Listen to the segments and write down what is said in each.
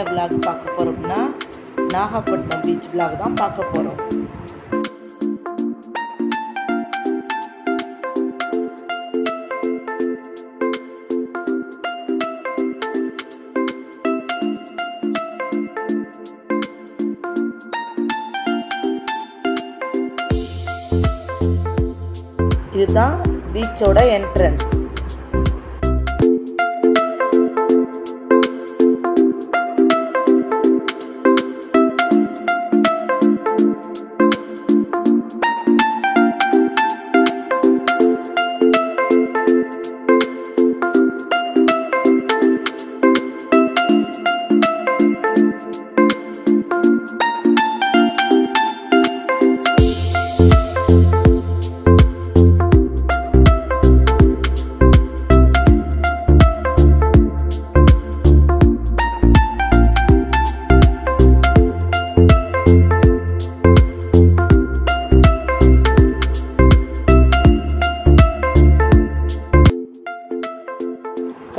என்ன விலாக் பார்க்க போகிறோம்னா நாகப்பட்டினம் பீச் விலாக் தான் பார்க்க போகிறோம் இதுதான் பீச்சோட என்ட்ரன்ஸ்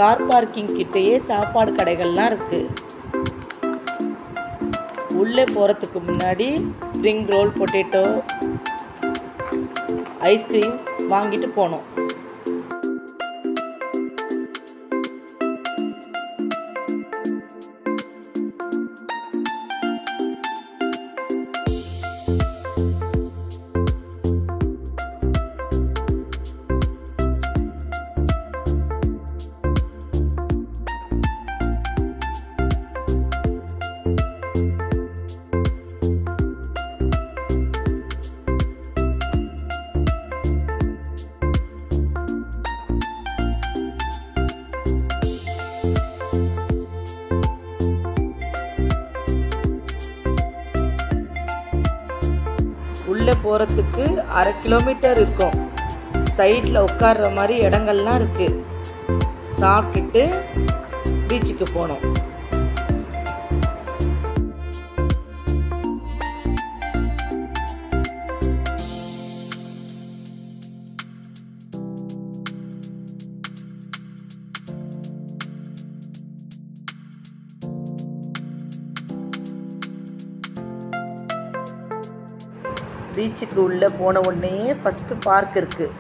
கார் பார்க்கிங் கிட்டேயே சாப்பாடு கடைகள்லாம் இருக்குது உள்ளே போகிறதுக்கு முன்னாடி ஸ்ப்ரிங் ரோல் பொட்டேட்டோ ஐஸ்கிரீம் வாங்கிட்டு போனோம். உள்ளே போகிறதுக்கு அரை கிலோமீட்டர் இருக்கும். சைடில் உட்கார்ற மாதிரி இடங்கள்லாம் இருக்குது சாப்பிட்டுட்டு பீச்சுக்கு போனோம். பீச்சுக்கு உள்ளே போன உடனே ஃபஸ்ட்டு பார்க் இருக்குது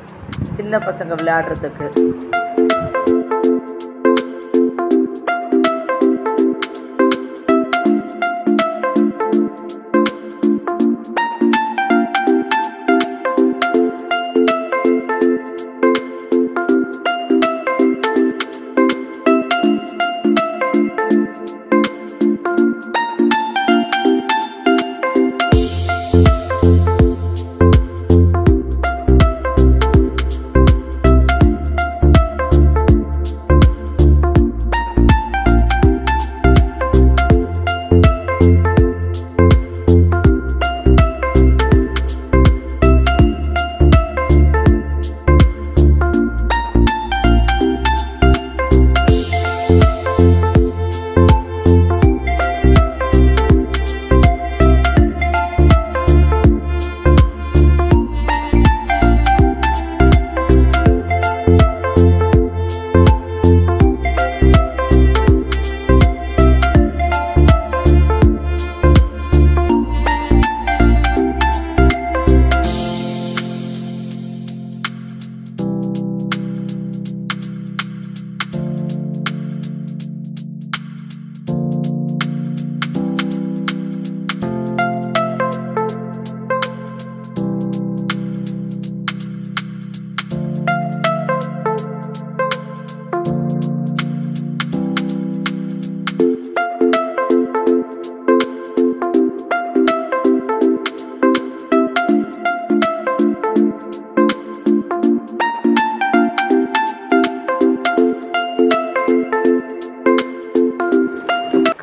சின்ன பசங்க விளையாடுறதுக்கு.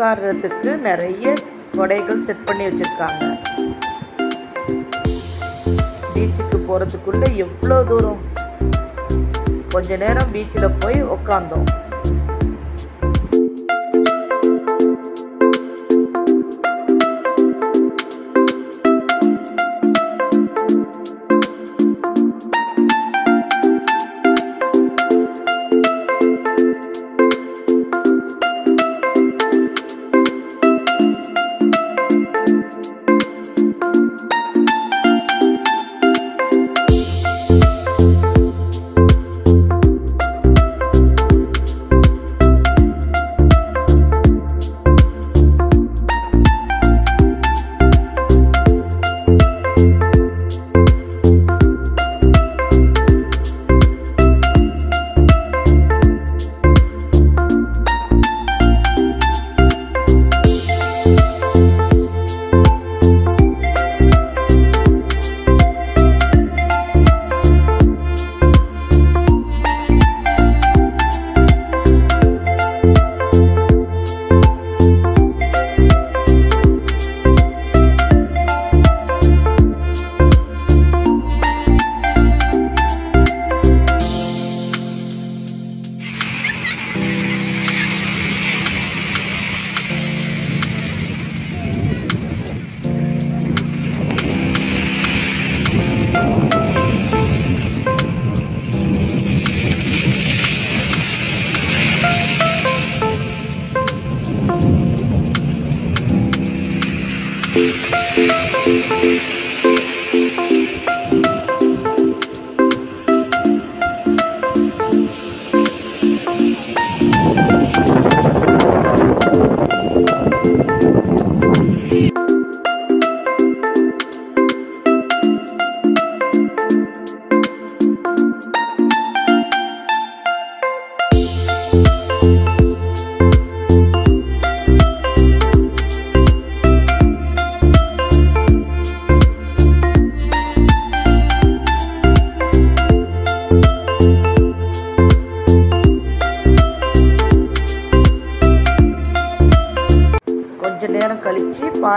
உட்கார்றதுக்கு நிறைய கொடைகள் செட் பண்ணி வச்சுருக்காங்க. பீச்சுக்கு போகிறதுக்குள்ளே எவ்வளோ தூரம்? கொஞ்ச நேரம் பீச்சில் போய் உக்காந்தோம்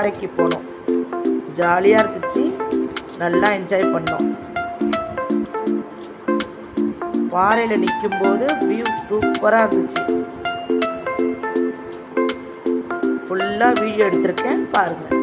பாறைக்கு போனோம். ஜாலியாக இருந்துச்சு. நல்லா என்ஜாய் பண்ணோம். பாறையில் நிற்கும்போது வியூ சூப்பராக இருந்துச்சு. ஃபுல்லாக வீடியோ எடுத்திருக்கேன் பாருங்கள்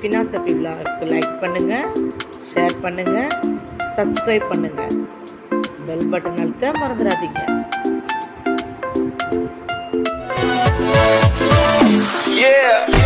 ஃபினாசபி விழாவுக்கு லைக் பண்ணுங்கள் ஷேர் பண்ணுங்கள் சப்ஸ்கிரைப் பண்ணுங்கள் பெல் பட்டன் அழுத்த மறந்துடாதீங்க. Yeah.